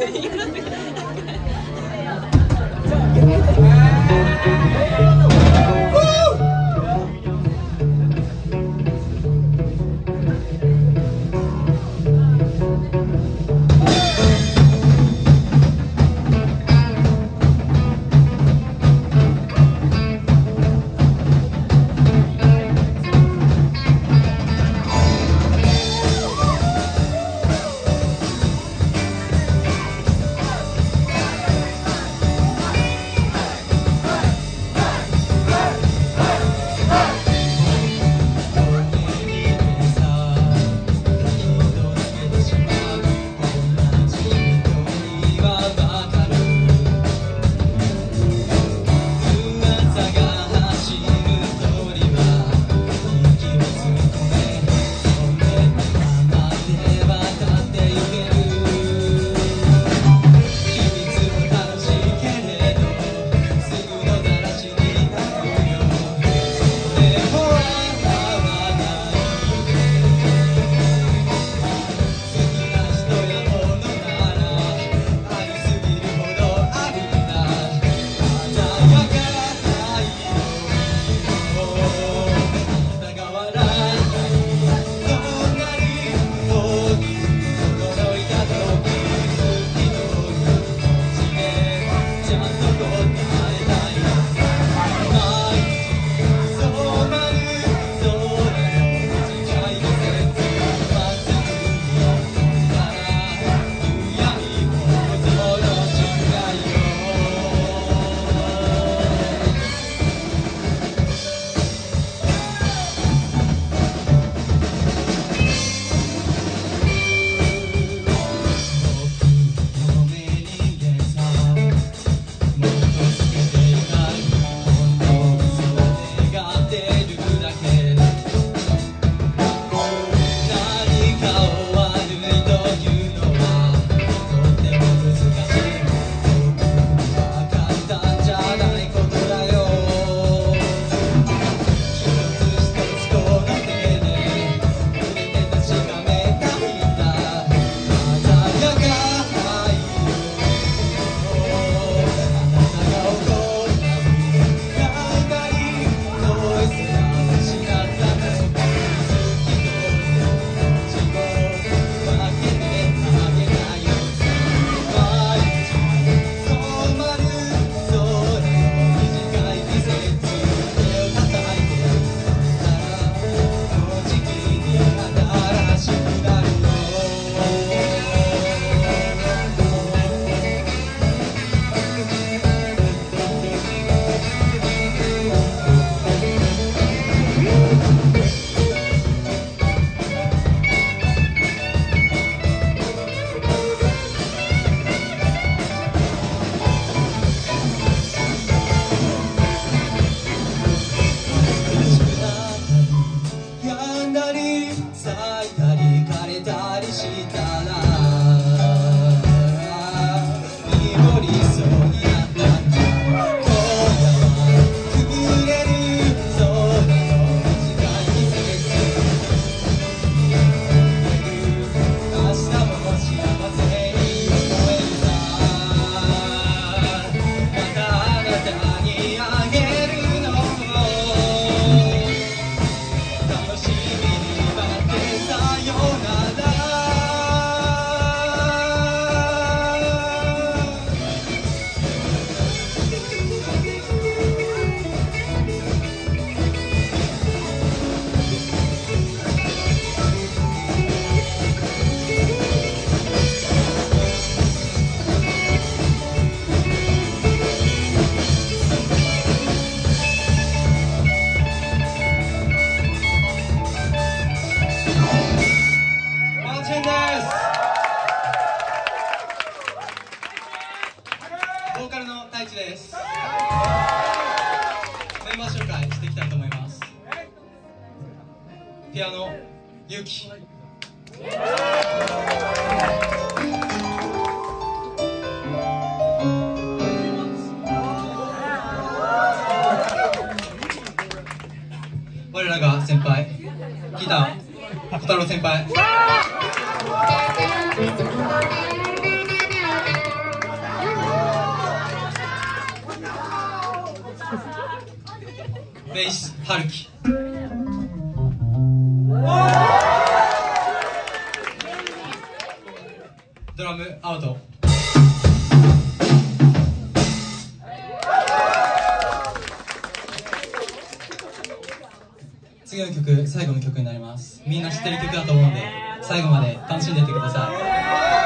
Thank you. 一です。メンバー紹介していきたいと思います。ピアノゆうき我らが先輩ギター小太郎先輩。ベース春樹ドラムアウト。次の曲最後の曲になります。みんな知ってる曲だと思うんで最後まで楽しんでいってください。